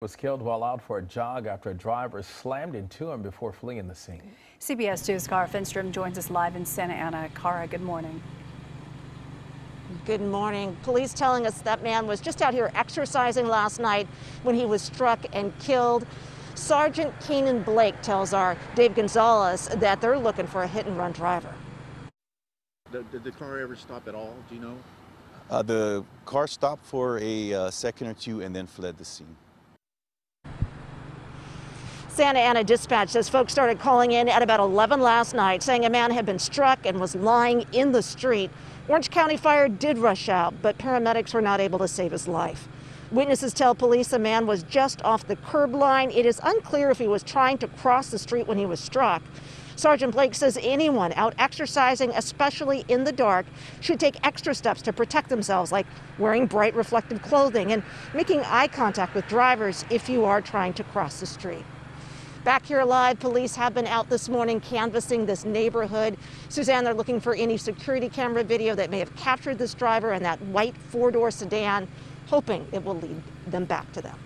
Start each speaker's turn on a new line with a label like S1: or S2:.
S1: was killed while out for a jog after a driver slammed into him before fleeing the scene.
S2: CBS 2's Kara Finnstrom joins us live in Santa Ana. Kara, good morning.
S3: Good morning. Police telling us that man was just out here exercising last night when he was struck and killed. Sergeant Keenan Blake tells our Dave Gonzalez that they're looking for a hit and run driver.
S4: Did the car ever stop at all? Do you know?
S5: Uh, the car stopped for a uh, second or two and then fled the scene.
S3: Santa Ana Dispatch says folks started calling in at about 11 last night saying a man had been struck and was lying in the street. Orange County Fire did rush out, but paramedics were not able to save his life. Witnesses tell police a man was just off the curb line. It is unclear if he was trying to cross the street when he was struck. Sergeant Blake says anyone out exercising, especially in the dark, should take extra steps to protect themselves, like wearing bright reflective clothing and making eye contact with drivers if you are trying to cross the street. Back here live, police have been out this morning canvassing this neighborhood. Suzanne, they're looking for any security camera video that may have captured this driver in that white four door sedan hoping it will lead them back to them.